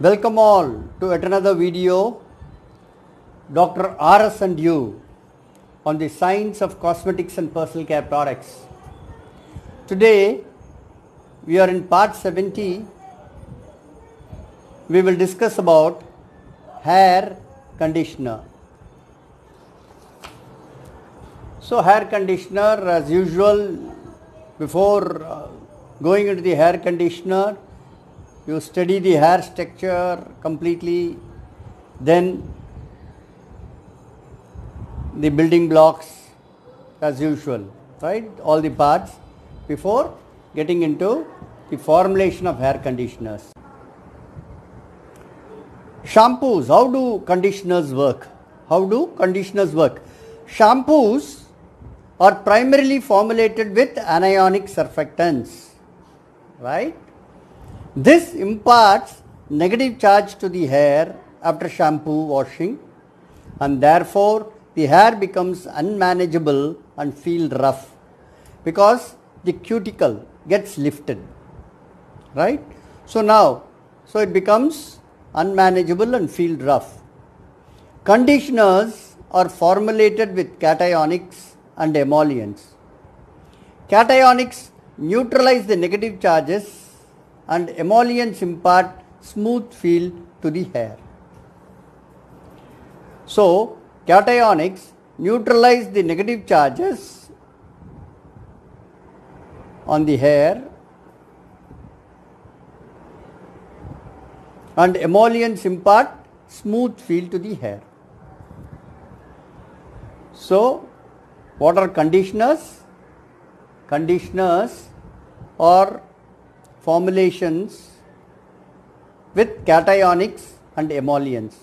Welcome all to yet another video. Dr. RS and you on the science of cosmetics and personal care products. Today we are in part 70. We will discuss about hair conditioner. So hair conditioner as usual before uh, going into the hair conditioner you study the hair structure completely then the building blocks as usual right? All the parts before getting into the formulation of hair conditioners. Shampoos how do conditioners work? How do conditioners work? Shampoos are primarily formulated with anionic surfactants right this imparts negative charge to the hair after shampoo washing and therefore the hair becomes unmanageable and feel rough because the cuticle gets lifted right? So now so it becomes unmanageable and feel rough. Conditioners are formulated with cationics and emollients. Cationics neutralize the negative charges and emollients impart smooth feel to the hair. So, cationics neutralize the negative charges on the hair and emollients impart smooth feel to the hair. So, what are conditioners? Conditioners are formulations with cationics and emollients.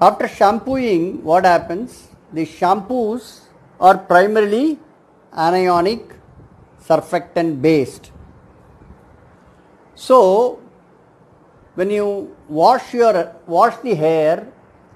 After shampooing, what happens? The shampoos are primarily anionic surfactant based. So, when you wash your wash the hair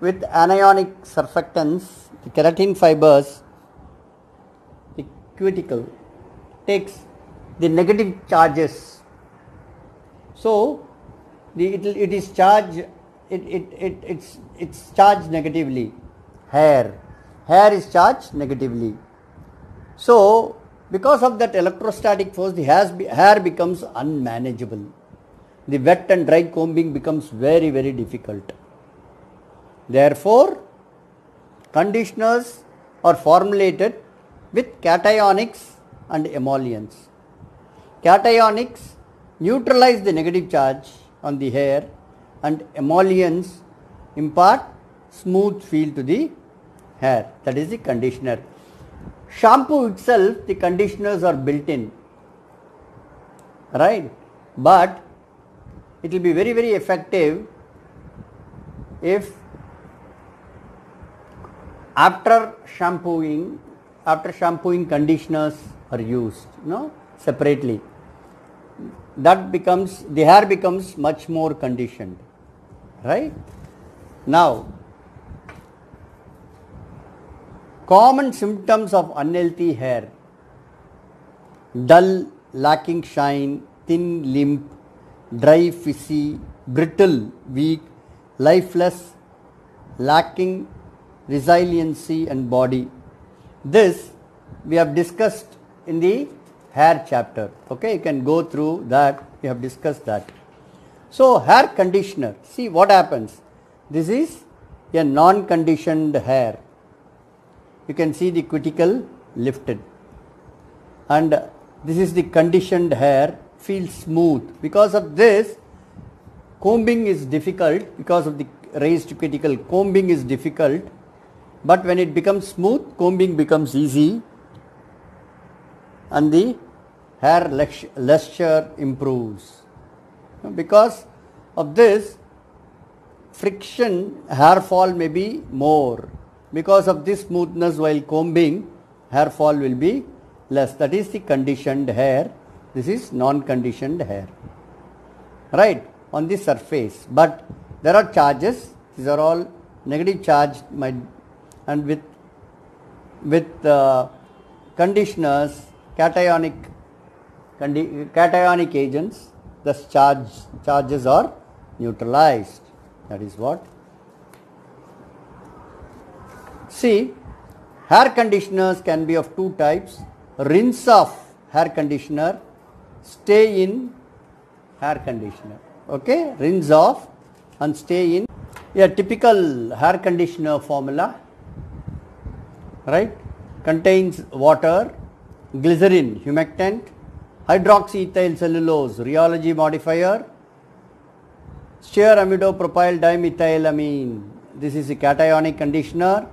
with anionic surfactants, the keratin fibers, the cuticle takes the negative charges. So, the, it, it is charged, it, it, it, it's, it's charged negatively. Hair. Hair is charged negatively. So, because of that electrostatic force, the hair, hair becomes unmanageable. The wet and dry combing becomes very, very difficult. Therefore, conditioners are formulated with cationics and emollients. Cationics neutralize the negative charge on the hair and emollients impart smooth feel to the hair. That is the conditioner. Shampoo itself, the conditioners are built in, right? But it will be very, very effective if after shampooing, after shampooing conditioners are used, you know, separately that becomes the hair becomes much more conditioned right? Now common symptoms of unhealthy hair dull lacking shine thin limp dry fizzy brittle weak lifeless lacking resiliency and body. This we have discussed in the hair chapter. Okay you can go through that. We have discussed that. So hair conditioner. See what happens. This is a non conditioned hair. You can see the cuticle lifted. And this is the conditioned hair. Feels smooth. Because of this combing is difficult. Because of the raised cuticle combing is difficult. But when it becomes smooth combing becomes easy and the hair luster improves. Because of this, friction hair fall may be more. Because of this smoothness while combing, hair fall will be less. That is the conditioned hair. This is non-conditioned hair. Right on the surface. But there are charges. These are all negative charge and with with uh, conditioners cationic cationic agents the charge charges are neutralized. That is what. See, hair conditioners can be of two types. Rinse off hair conditioner, stay in hair conditioner. Okay, rinse off and stay in a typical hair conditioner formula. Right, contains water, glycerin, humectant, hydroxyethyl cellulose, rheology modifier, stearamidopropyl dimethylamine. This is a cationic conditioner,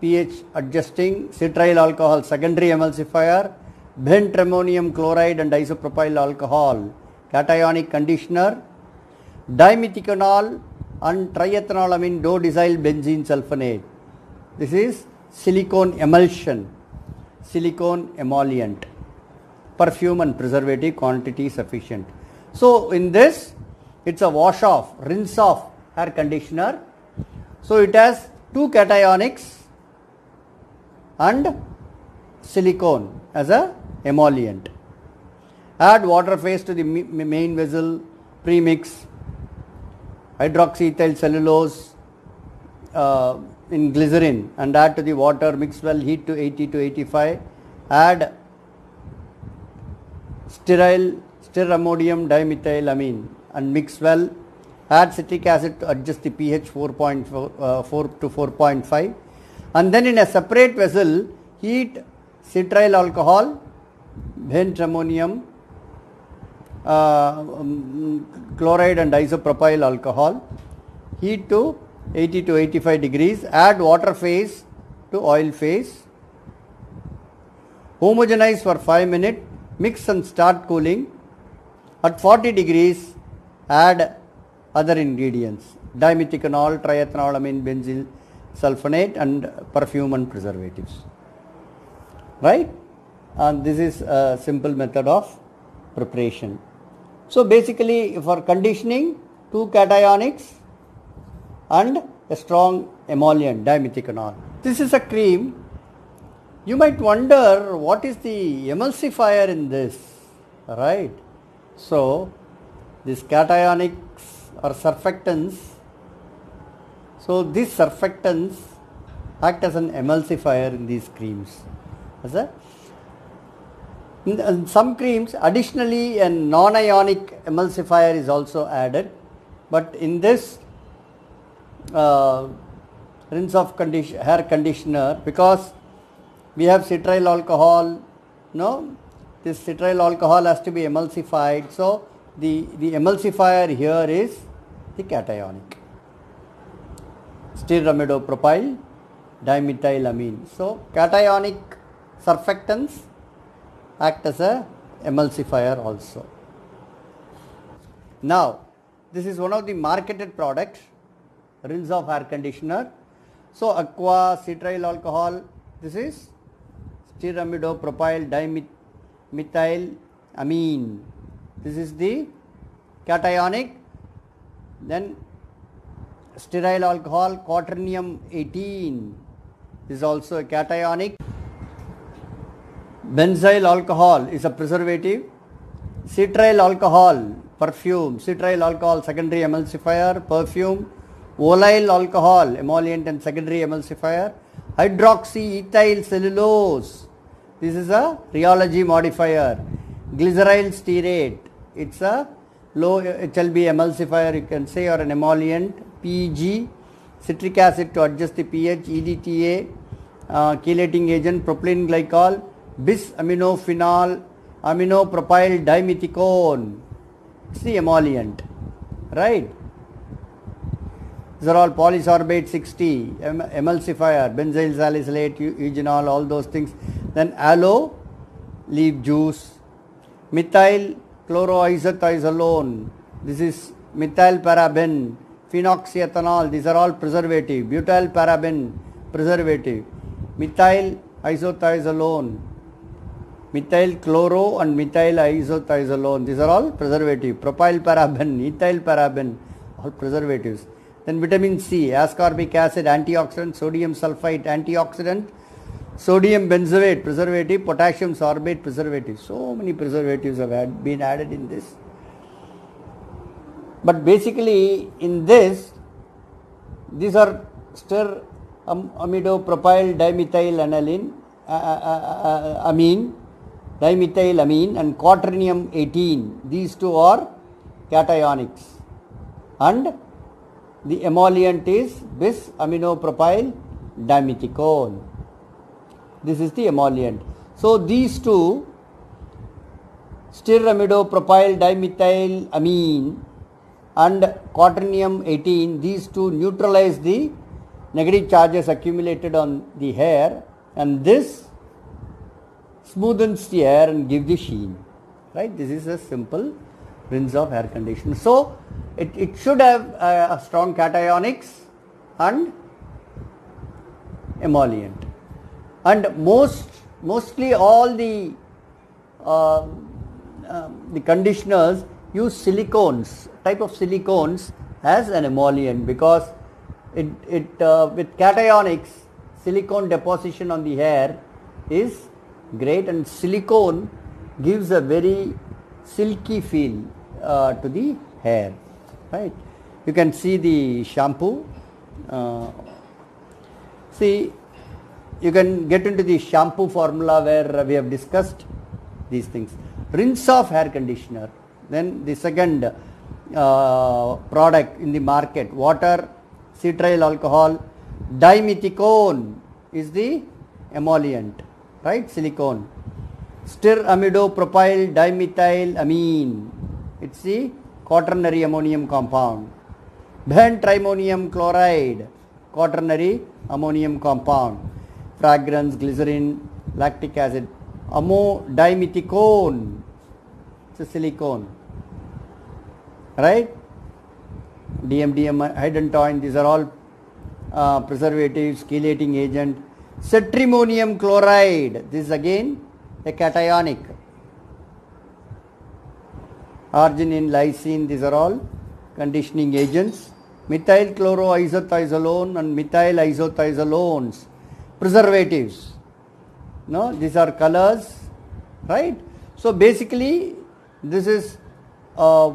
pH adjusting, citral alcohol secondary emulsifier, bent ammonium chloride and isopropyl alcohol, cationic conditioner, dimethiconol and triethanolamine dodecyl benzene sulfonate. This is silicone emulsion, silicone emollient, perfume and preservative quantity sufficient. So in this, it's a wash off, rinse off hair conditioner. So it has two cationics and silicone as a emollient. Add water phase to the main vessel, premix hydroxyethyl cellulose uh, in glycerin and add to the water, mix well, heat to 80 to 85, add sterile stearamodium dimethylamine and mix well, add citric acid to adjust the pH 4.4 uh, 4 to 4.5 and then in a separate vessel heat cetyl alcohol, bent ammonium, uh, um, chloride and isopropyl alcohol, heat to 80 to 85 degrees, add water phase to oil phase, homogenize for 5 minutes, mix and start cooling. At 40 degrees, add other ingredients dimethiconol, triethanolamine, benzyl sulfonate and perfume and preservatives. Right? And this is a simple method of preparation. So basically for conditioning, two cationics and a strong emollient dimethiconol. This is a cream. You might wonder what is the emulsifier in this, right? So these cationics or surfactants. So these surfactants act as an emulsifier in these creams. As a in some creams additionally a non-ionic emulsifier is also added but in this uh, rinse of condition, hair conditioner because we have cetyl alcohol no? This cetyl alcohol has to be emulsified. So the the emulsifier here is the cationic stearamidopropyl dimethylamine. So cationic surfactants act as a emulsifier also. Now, this is one of the marketed products, rinse off air conditioner. So, aqua, cetyl alcohol, this is stearamidopropyl dimethyl amine. This is the cationic. Then stearyl alcohol, quaternium 18. Is also a cationic. Benzyl alcohol is a preservative. Cetyl alcohol, perfume. Cetyl alcohol, secondary emulsifier, perfume. Oleyl alcohol, emollient and secondary emulsifier. Hydroxyethyl cellulose. This is a rheology modifier. Glyceryl stearate. It's a low HLB emulsifier, you can say, or an emollient. PG. Citric acid to adjust the pH. EDTA. Uh, chelating agent. Propylene glycol bis aminophenol aminopropyl dimethicone it's the emollient right these are all polysorbate 60 emulsifier benzyl salicylate eugenol all those things. Then aloe leaf juice methyl chloroisothiazolone. This is methyl paraben phenoxyethanol. These are all preservative butyl paraben preservative. Methyl isothiazolone methyl chloro and methyl isothiazolone. These are all preservative. Propyl paraben ethyl paraben all preservatives then vitamin c ascorbic acid antioxidant sodium sulfite antioxidant sodium benzoate preservative potassium sorbate preservative. So many preservatives have had, been added in this. But basically in this these are stir am- amidopropyl dimethyl aniline uh, uh, uh, amine dimethyl amine and quaternium 18 these two are cationics. And the emollient is bis aminopropyl dimethicone. This is the emollient. So these two stearamidopropyl dimethyl amine and quaternium 18 these two neutralize the negative charges accumulated on the hair and this smoothens the hair and give the sheen. Right? This is a simple rinse of hair conditioner so it, it should have a, a strong cationics and emollient. And most mostly all the uh, the conditioners use silicones type of silicones as an emollient because it, it uh, with cationics silicone deposition on the hair is great and silicone gives a very silky feel uh, to the hair right? You can see the shampoo uh, see you can get into the shampoo formula where we have discussed these things. Rinse off hair conditioner then the second uh, product in the market water cetyl alcohol dimethicone is the emollient right? Silicone. Stearamidopropyl dimethyl amine it's the quaternary ammonium compound. Then trimonium chloride quaternary ammonium compound. Fragrance glycerin lactic acid amodimethicone it's a silicone. Right? Dmdm hydantoin these are all uh, preservatives chelating agent. Cetrimonium chloride. This is again a cationic arginine lysine these are all conditioning agents. methyl chloroisothiazolone and methyl isothiazolones preservatives. No these are colors right? So basically this is uh,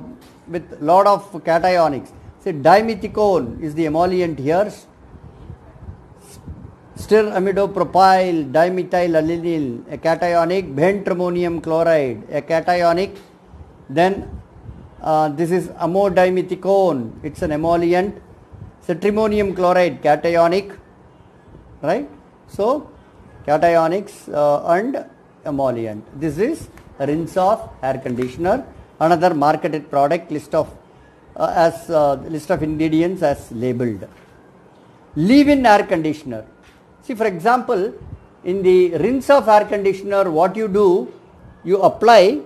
with lot of cationics. Say dimethicone is the emollient here. Stearamidopropyl dimethyl alanine a cationic bentrimonium chloride a cationic then uh, this is amodimethicone it's an emollient. Cetrimonium chloride cationic right? So cationics uh, and emollient. This is rinse off hair conditioner. Another marketed product list of uh, as uh, list of ingredients as labeled. Leave in air conditioner. See for example in the rinse off air conditioner what you do you apply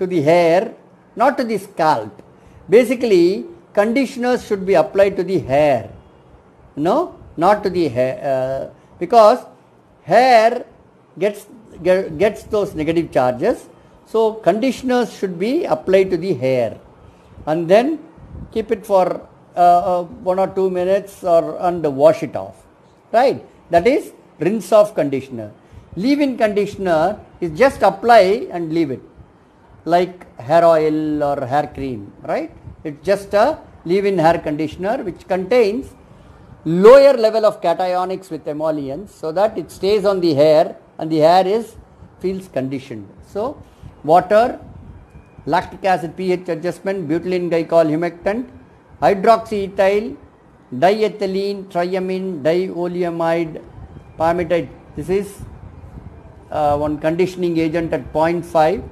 to the hair not to the scalp. Basically conditioners should be applied to the hair no not to the hair uh, because hair gets get, gets those negative charges. So conditioners should be applied to the hair. And then keep it for uh, uh, one or two minutes or and wash it off right? That is rinse off conditioner. Leave in conditioner is just apply and leave it like hair oil or hair cream right? It's just a leave in hair conditioner which contains lower level of cationics with emollients so that it stays on the hair and the hair is feels conditioned. So water lactic acid pH adjustment butylene glycol humectant hydroxyethyl diethylene triamine dioleamide palmitate this is uh, one conditioning agent at 0.5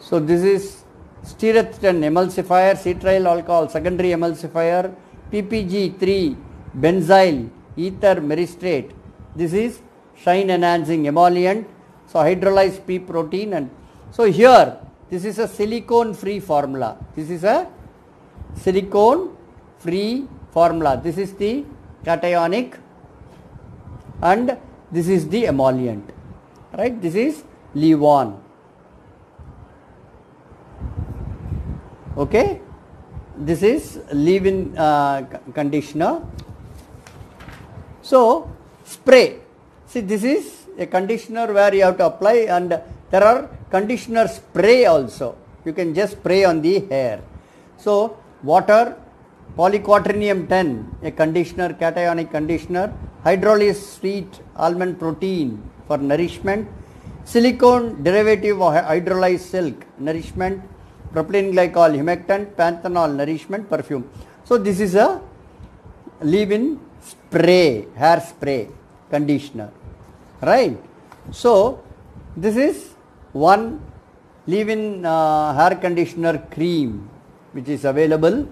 so this is stearinthrin emulsifier, cetyl alcohol secondary emulsifier, PPG3 benzyl ether myristate. This is shine enhancing emollient. So hydrolyzed pea protein and so here this is a silicone free formula. This is a silicone free formula. This is the cationic and this is the emollient. Right? This is leave-in. Okay? This is leave-in uh, conditioner. So spray. See this is a conditioner where you have to apply and there are conditioner spray also. You can just spray on the hair. So, water, polyquaternium 10, a conditioner, cationic conditioner, hydrolyzed sweet almond protein for nourishment, silicone derivative of hydrolyzed silk, nourishment, propylene glycol, humectant, panthenol, nourishment, perfume. So, this is a leave-in spray, hair spray conditioner, right? So, this is one leave-in uh, hair conditioner cream which is available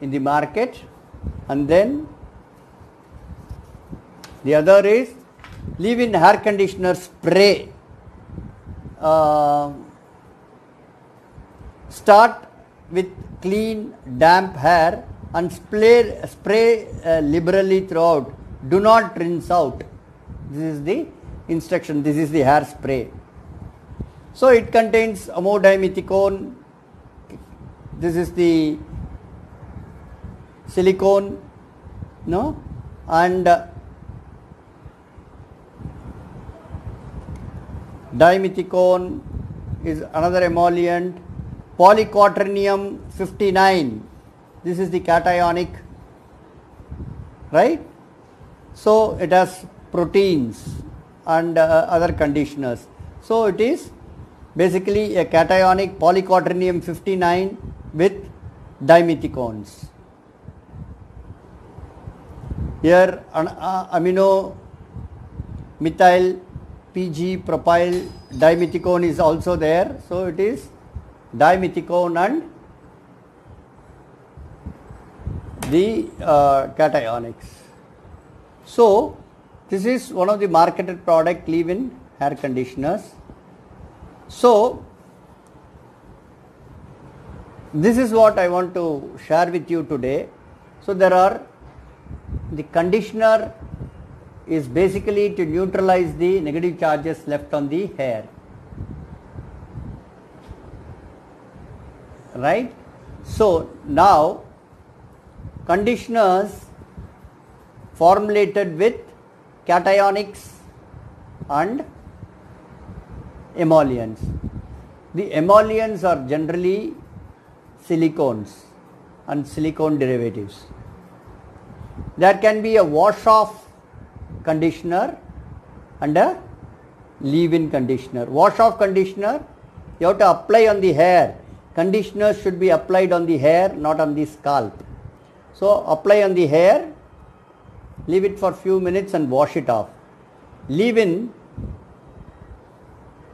in the market and then the other is leave-in hair conditioner spray. Uh, start with clean damp hair and spray, spray uh, liberally throughout. Do not rinse out. This is the instruction. This is the hair spray. So it contains amodimethicone. This is the silicone, no, and uh, dimethicone is another emollient. Polyquaternium 59. This is the cationic, right? So it has proteins and uh, other conditioners. So it is basically a cationic polyquaternium 59 with dimethicones. Here an, uh, amino methyl PG propyl dimethicone is also there. So it is dimethicone and the uh, cationics. So this is one of the marketed product leave-in hair conditioners. So this is what I want to share with you today. So there are the conditioner is basically to neutralize the negative charges left on the hair. Right? So now conditioners formulated with cationics and emollients. The emollients are generally silicones and silicone derivatives. There can be a wash off conditioner and a leave in conditioner. Wash off conditioner you have to apply on the hair. Conditioner should be applied on the hair not on the scalp. So apply on the hair, leave it for few minutes and wash it off. Leave in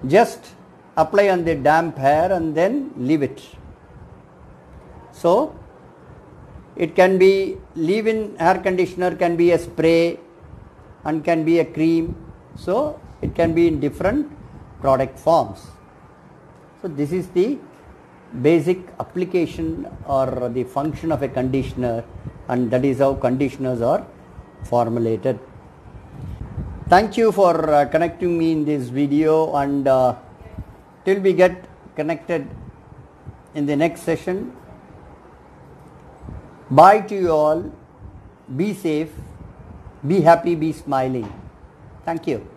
just apply on the damp hair and then leave it. So it can be leave-in hair conditioner can be a spray and can be a cream. So it can be in different product forms. So this is the basic application or the function of a conditioner and that is how conditioners are formulated. Thank you for uh, connecting me in this video and uh, till we get connected in the next session. Bye to you all. Be safe. Be happy. Be smiling. Thank you.